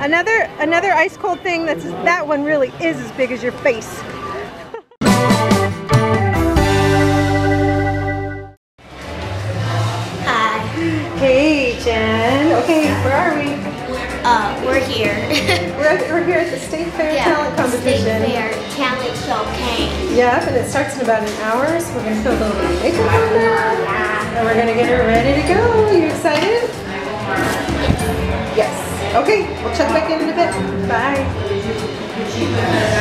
Another another ice cold thing that's that one really is as big as your face. Hi. Hey Jen. Okay, where are we? Uh, we're here. We're, at, we're here at the State Fair Talent Competition. State Fair Talent Showcase. Yep, and it starts in about an hour, so we're gonna put a little bit of makeup on her. And we're gonna get her ready to go. You excited? Yes. Okay, we'll check back in in a bit. Bye.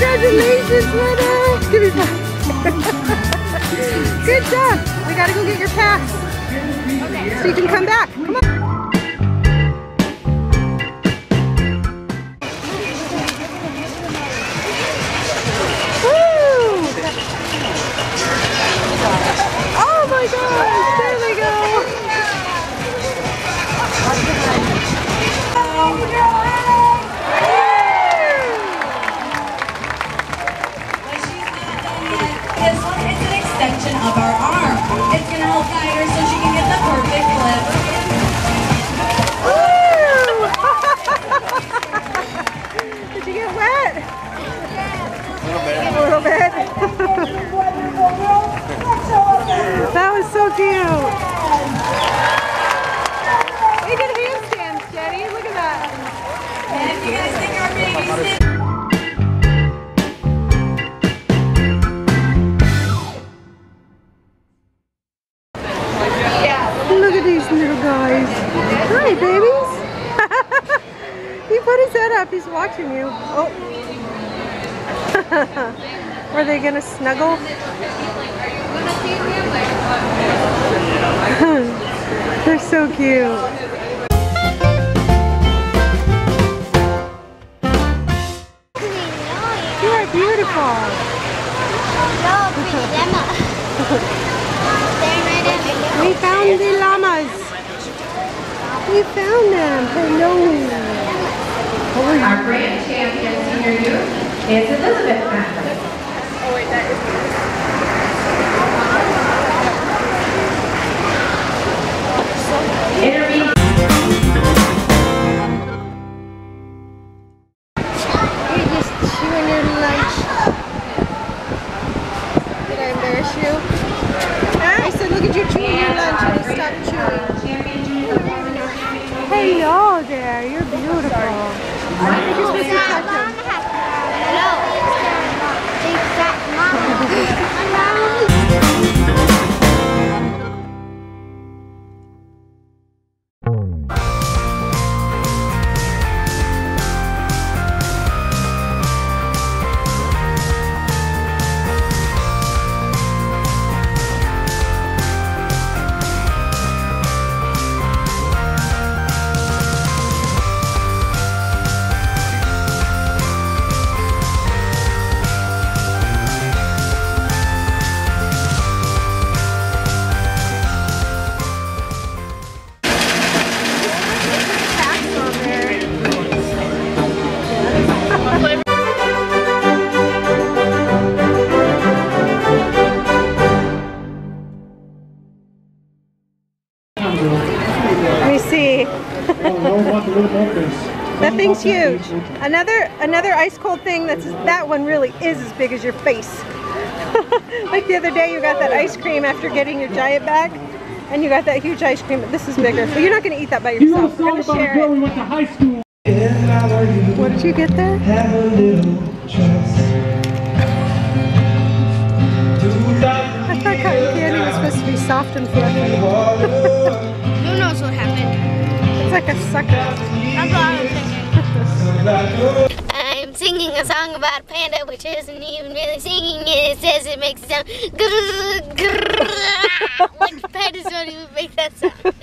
Congratulations, Lena! Give me five. Good job. We gotta go get your pass. So you can come back. Come on. Watching you. Oh. Are they gonna snuggle? They're so cute. You are beautiful. We found the llamas. We found them. Hello. Our grand champion senior youth is Elizabeth Bentley. Intermediate. You're just chewing your lunch. Did I embarrass you? I said, look at you chewing your lunch and you stopped chewing. Hello there, you're beautiful. I think you're supposed That thing's huge. Another another ice cold thing that's that one really is as big as your face. like the other day you got that ice cream after getting your giant bag and you got that huge ice cream. But this is bigger. But you're not gonna eat that by You know yourself. a We're song gonna about a share girl it. we went to high school. What did you get there? Have a little trust. I thought cotton candy was supposed to be soft and fluffy. Who knows what happened? It's like a sucker. That's what I was thinking. I'm singing a song about a panda, which isn't even really singing it. It says it makes a sound. like pandas don't even make that sound.